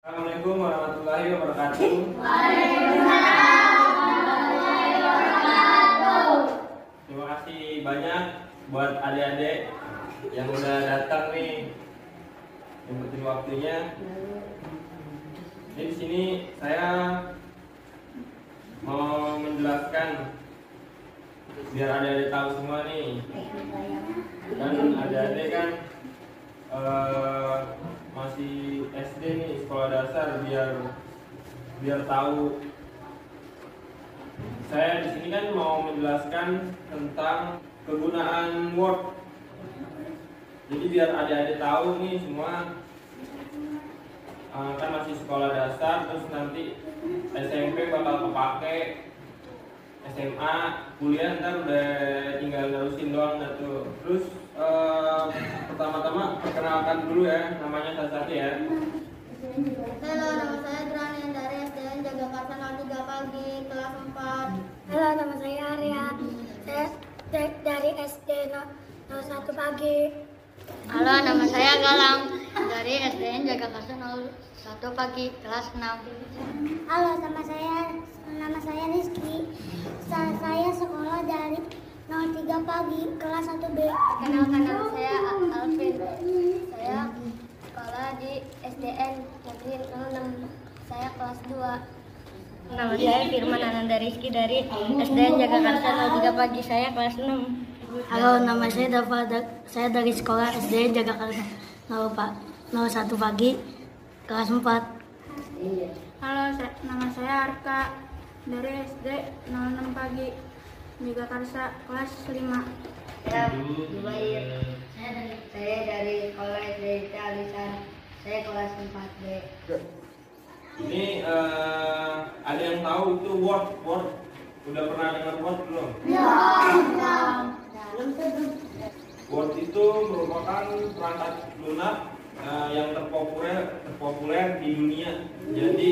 Assalamualaikum warahmatullahi wabarakatuh. Terima kasih banyak buat adik-adik yang udah datang nih nyempetin waktunya. Jadi di sini saya mau menjelaskan biar adik-adik tahu semua nih. Kan adik-adik kan eh, masih SD nih sekolah dasar biar biar tahu. Saya di sini kan mau menjelaskan tentang kegunaan Word. Jadi biar adik-adik tahu nih semua eh, kan masih sekolah dasar terus nanti SMP bakal kepake. SMA kuliah ntar udah tinggal nerusin doang tuh terus eh, pertama-tama perkenalkan dulu ya namanya satu-satu ya Halo, nama saya Grani dari SDN Jagakarsa 03 pagi, kelas 4. Halo, nama saya Arya. Saya da- dari SD no- 01 pagi. Halo, nama saya Galang dari SDN Jagakarsa 01 pagi, kelas 6. Halo, nama saya 03 pagi, kelas 1B. Kenalkan nama saya Al- Alvin. Saya sekolah di SDN Negeri 06. Saya kelas 2. Nama saya Firman Ananda Rizky dari SDN Jagakarsa 03 pagi. Saya kelas 6. Halo, nama saya Dava. Da- saya dari sekolah SD Jagakarsa 01 pagi, kelas 4. Halo, nama saya Arka dari SD 06 pagi juga Karsa kelas 5. Saya Zubair. Saya dari, saya dari sekolah SD Alisan. Saya kelas 4B. ini eh, ada yang tahu itu Word Word udah pernah dengar Word belum? Word itu merupakan perangkat lunak eh, yang terpopuler terpopuler di dunia. Jadi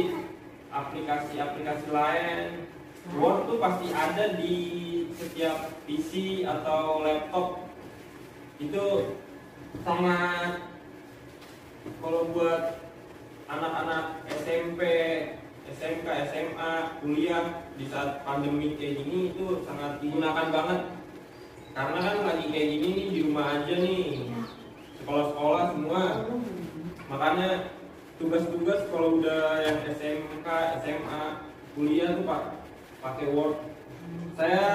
aplikasi-aplikasi lain Word tuh pasti ada di setiap PC atau laptop. Itu sangat kalau buat anak-anak SMP, SMK, SMA, kuliah di saat pandemi kayak gini itu sangat digunakan banget. Karena kan lagi kayak gini nih di rumah aja nih. Sekolah-sekolah semua. Makanya tugas-tugas kalau udah yang SMK, SMA, kuliah tuh pak pakai Word. Saya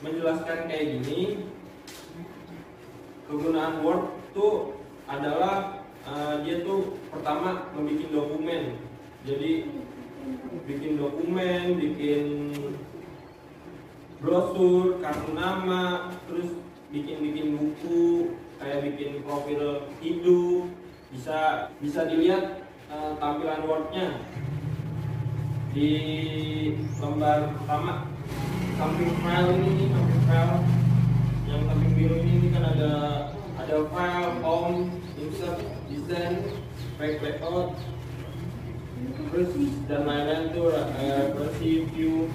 menjelaskan kayak gini kegunaan Word tuh adalah eh, dia tuh pertama membuat dokumen. Jadi bikin dokumen bikin brosur kartu nama terus bikin bikin buku kayak bikin profil hidup bisa bisa dilihat eh, tampilan wordnya. Di lembar pertama samping file ini nih, samping file. Yang samping biru ini, ini kan ada ada file home insert design back layout. Terus dan lain-lain tuh eh, versi view.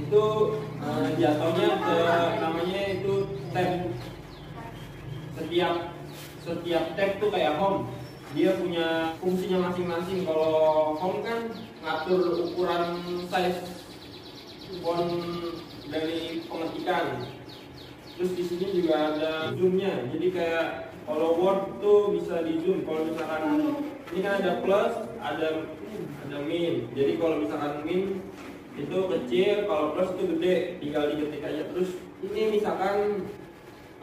Itu eh, jatuhnya ke namanya itu tab. Setiap setiap tab tuh kayak home. Dia punya fungsinya masing-masing. Kalau home kan ngatur ukuran size font dari pengetikan terus di sini juga ada zoomnya. Jadi kayak kalau word tuh bisa di zoom. Kalau misalkan ini kan ada plus ada ada min. Jadi kalau misalkan min itu kecil kalau plus itu gede. Tinggal diketik aja. Terus ini misalkan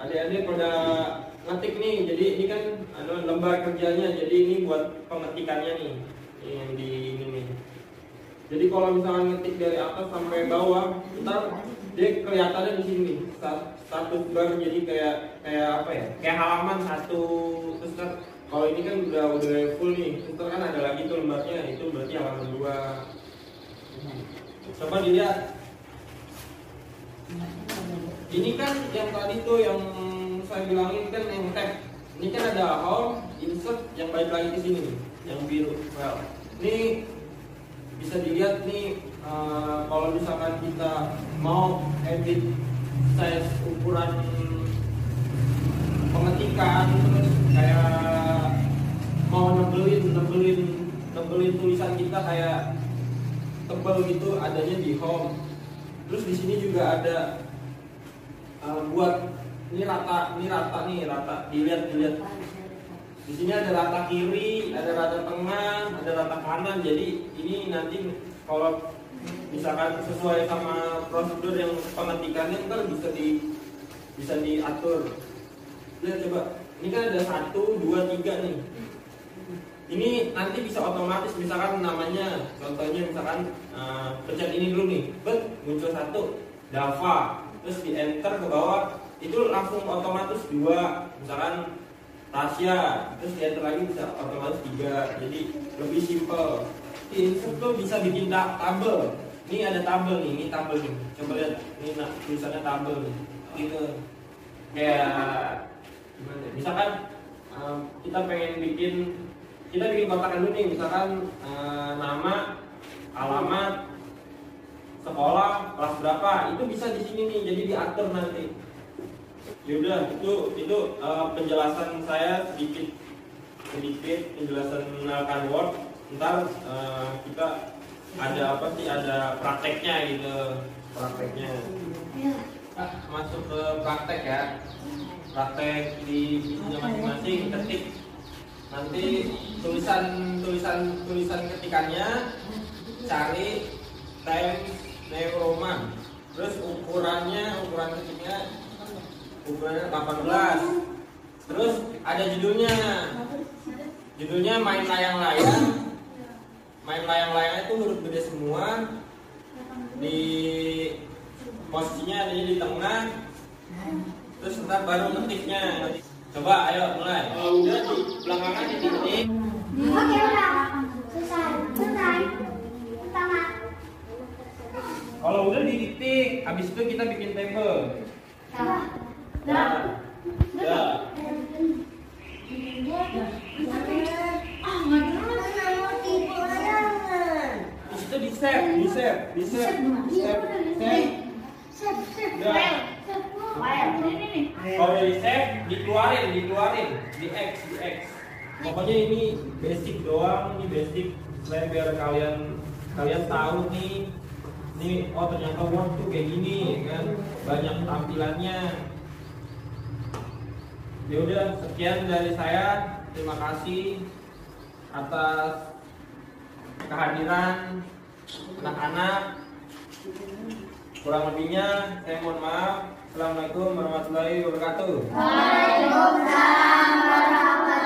adik-adik pada ngetik nih. Jadi ini kan ada lembar kerjanya. Jadi ini buat pengetikannya nih yang di ini nih jadi kalau misalkan ngetik dari atas sampai bawah ntar dia kelihatannya di sini. Status bar jadi kayak kayak apa ya? Kayak halaman satu terus kalau ini kan udah udah full nih. Terus kan ada lagi tuh lembarnya itu berarti halaman dua. Coba dilihat. Ini kan yang tadi tuh yang saya bilangin kan yang tab. Ini kan ada home insert yang balik lagi ke sini nih yang biru. File ini bisa dilihat nih eh, kalau misalkan kita mau edit size ukuran pengetikan terus kayak mau nebelin nebelin nebelin tulisan kita kayak tebel gitu adanya di home. Terus di sini juga ada uh, buat ini rata ini rata nih rata dilihat dilihat di sini ada rata kiri ada rata tengah ada rata kanan. Jadi ini nanti kalau misalkan sesuai sama prosedur yang pengetikannya ntar bisa di bisa diatur. Lihat coba. Ini kan ada satu dua tiga nih. Ini nanti bisa otomatis misalkan namanya contohnya misalkan uh, pencet ini dulu nih. Bet muncul satu Dava. Terus di enter ke bawah itu langsung otomatis dua. Misalkan Tasya terus di enter lagi bisa otomatis tiga jadi lebih simple ini tuh bisa bikin ta tabel. Ini ada tabel nih ini tabel nih. Coba lihat ini nah, tulisannya tabel nih. Gitu kayak gimana ya? misalkan um, kita pengen bikin kita bikin kotak dulu nih. Misalkan uh, nama alamat sekolah kelas berapa. Itu bisa di sini nih jadi diatur nanti yaudah itu itu uh, penjelasan saya sedikit sedikit penjelasan mengenalkan Word. Ntar uh, kita ada apa sih ada prakteknya gitu. Prakteknya. Ah, masuk ke praktek ya. Praktek di isinya masing-masing ketik. Nanti tulisan tulisan tulisan ketikannya cari Times New Roman terus ukurannya ukuran ketiknya ukurannya 18 terus ada judulnya. Judulnya main layang-layang main layang-layang itu huruf gede semua. Di posisinya ada di tengah. Terus ntar baru ngetiknya. Coba ayo mulai. Kalau udah di belakangan di titik Oke, udah. Selesai. Selesai. Pertama. kalau udah di titik habis itu kita bikin table Ya ya Ah, di di X di X pokoknya ini basic doang ini basic saya biar kalian kalian tahu nih nih oh ternyata Word tuh kayak gini kan banyak tampilannya ya udah sekian dari saya. Terima kasih atas kehadiran anak-anak. Kurang lebihnya saya mohon maaf. Assalamualaikum warahmatullahi wabarakatuh. Waalaikumsalam warahmatullahi wabarakatuh